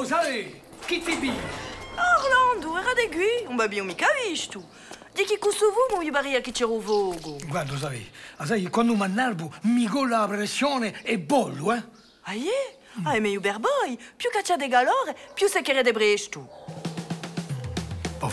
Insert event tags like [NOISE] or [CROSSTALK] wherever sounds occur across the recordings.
Bi? Orlando, era de qui? Un babino mica visto. Di chi custovo mo i baria che c'ero vogo. Guarda, sai, sai, quando un mannarbo mi gola la pressione e bollo, eh? Aie? Ah, e meglio berboi. Più caccia de galore, più se chiede de bresto. Pas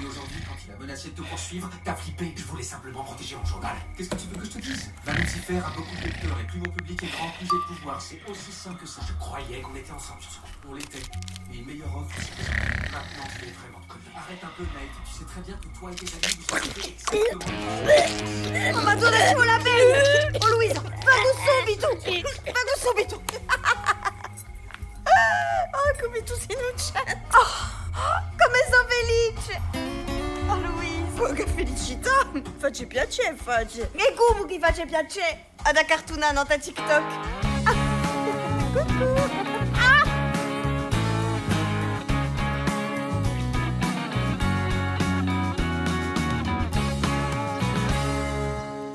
et aujourd'hui, quand il a menacé de te poursuivre, t'as flippé. Je voulais simplement protéger mon journal. Qu'est-ce que tu veux que je te dise? Va Lucifer a beaucoup de lecteurs et plus mon public est grand, plus j'ai de pouvoir. C'est aussi simple que ça. Je croyais qu'on était ensemble sur ce coup. On l'était. Et une meilleure offre, c'est que maintenant tu es vraiment connu. Arrête un peu, Nate. Tu sais très bien que toi et tes amis, vous avez exactement On va donner la belle Oh Louise, vamos subito Vamos subito Oh, [LAUGHS] come tu sei innocente Oh, come sono felice felicità [LAUGHS] Facci piacere, facci E come che faccia piacere Ad a cartona nota TikTok Ah. [LAUGHS] Coucou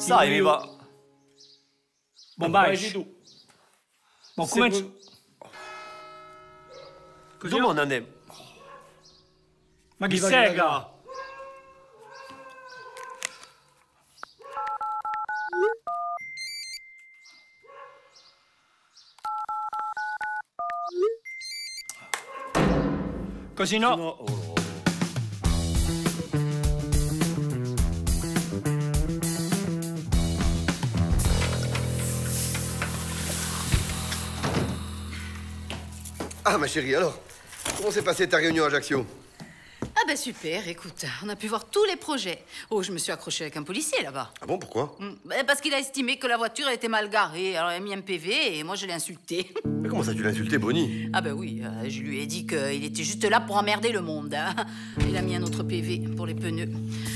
Sai, mi va. Bon, vai, vai, tu. Bon, Se andiamo. Ma Chi sega? Così no. Ah, ma chérie, alors Comment s'est passée ta réunion à Ajaccio? Ben super, écoute, on a pu voir tous les projets. Oh, je me suis accrochée avec un policier là-bas. Ah bon, pourquoi? Hmm, ben, Parce qu'il a estimé que la voiture était mal garée, alors il a mis un PV et moi je l'ai insulté. Mais comment ça, tu l'as insulté, Bonnie? Ah ben oui, euh, je lui ai dit qu'il était juste là pour emmerder le monde. hein. Il a mis un autre PV pour les pneus.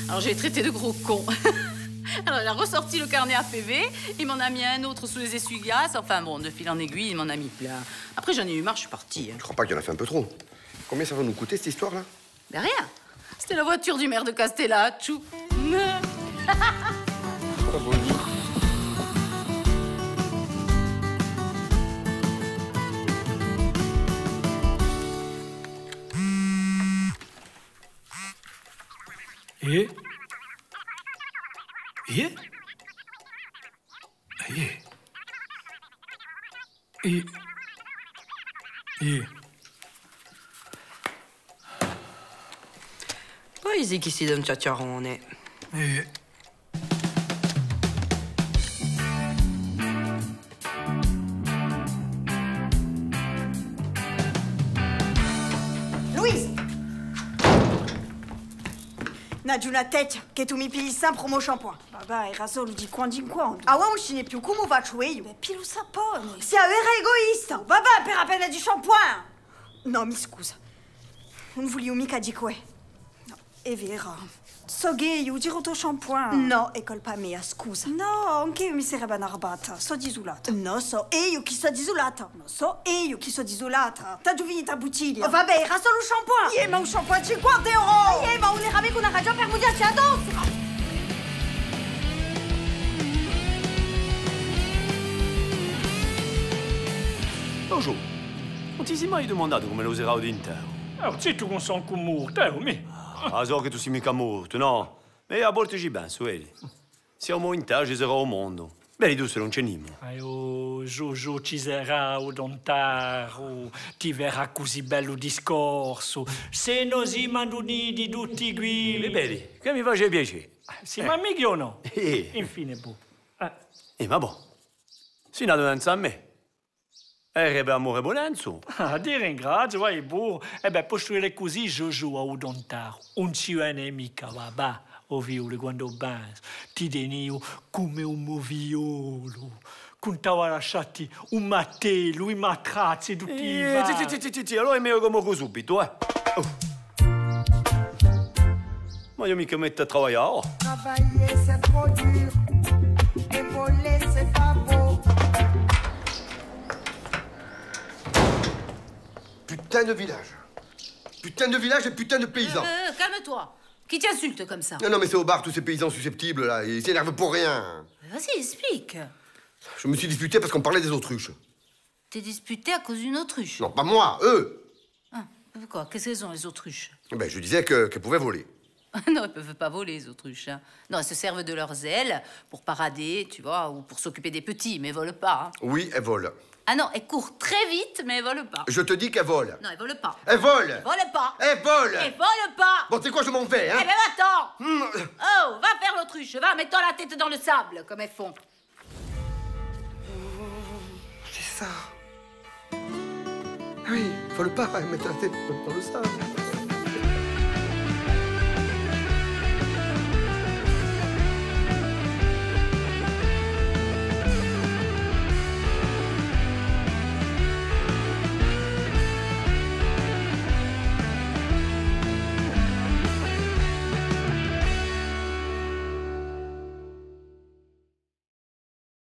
Alors j'ai traité de gros con. [LAUGHS] Alors il a ressorti le carnet à PV, il m'en a mis un autre sous les essuie-glaces, enfin bon, de fil en aiguille, il m'en a mis plein. Après j'en ai eu marre, je suis partie. hein. Je crois pas qu'il en a fait un peu trop? Combien ça va nous coûter, cette histoire-là? Ben rien, c'était la voiture du maire de Castella, tchou. Oh, Bonnie. E? E? E? E? E? Poi si chi si da un ciacciarone. E? Louise Na giù una tête che tu mi pigli sempre mo shampoing. Vabbè, era solo di quando in quando. Ah ouais, non ne più come faccio io. Ma più lo sapone. Sei era egoista. Vabbè, per appena di shampoing. No, mi scusa. Non volevo mica So io giro tuo shampoing. No, è colpa mia, scusa. No, anche io mi sarebbe arrabbiata. So disolata. No, so io chi sto disolata. No, so io chi sto disolata. T'as giù finita bottiglia. Oh, vabbè, era solo un shampoing. Yeah, ma un shampoing 50 euro. Yeah, ma un erabe con una ragione per mudarci addosso. Jojo, non ti sei mai domandato come lo userò d'intero? Oh, sei tu con son con morto, eh, me. Ah, so che tu sei mica morto, no? Ma a volte ci penso, vedi? Siamo in ci sarà al mondo. Vedi, tu se non c'è nimo. Ai, oh, Jojo ci sarà o dontaro, ti verrà così bello discorso. Se non si manduniti tutti qui. vedi, che mi face piacere. Sì, ma mica o no? Eh. Infine, boh. Eh. Eh, ma boh, sei nato davanti a me. Era per amore bonenzo. Ah, ti ringrazio, vai, boh. E beh, costruire così Jojo a Odontaro. Un ci mica, va, ovvio, quando penso. Ti tenivo come un moviolo. Contava lasciati un mattello, i matrazzi, tutti i Eh, vari. sì, sì, sì, sì, sì, allora è meglio muovo subito, eh. Oh. Ma io mica metto a lavorare. Travailler c'est trop dur, putain de village. Putain de village et putain de paysans. Euh, calme-toi. Qui t'insulte comme ça Non, non, mais c'est au bar, tous ces paysans susceptibles, là. Ils s'énervent pour rien. Vas-y, explique. Je me suis disputé parce qu'on parlait des autruches. T'es disputé à cause d'une autruche Non, pas moi, eux. Ah, pourquoi? Qu'est-ce qu'elles ont, les autruches? Ben, je disais que- qu'elles pouvaient voler. [LAUGHS] Non, elles peuvent pas voler, les autruches. hein. Non, elles se servent de leurs ailes pour parader, tu vois, ou pour s'occuper des petits, mais elles volent pas. hein. Oui, elles volent. Ah non, elles courent très vite, mais elles volent pas. Je te dis qu'elles volent. Non, elles volent pas. Elles volent Elles volent pas. Elles volent Elles volent pas. Bon, tu sais quoi, je m'en vais, Eh hein ben attends Hum, Oh, va faire l'autruche, va, mets-toi la tête dans le sable, comme elles font. C'est ça. Ah oui, vole pas, hein, mettre la tête dans le sable.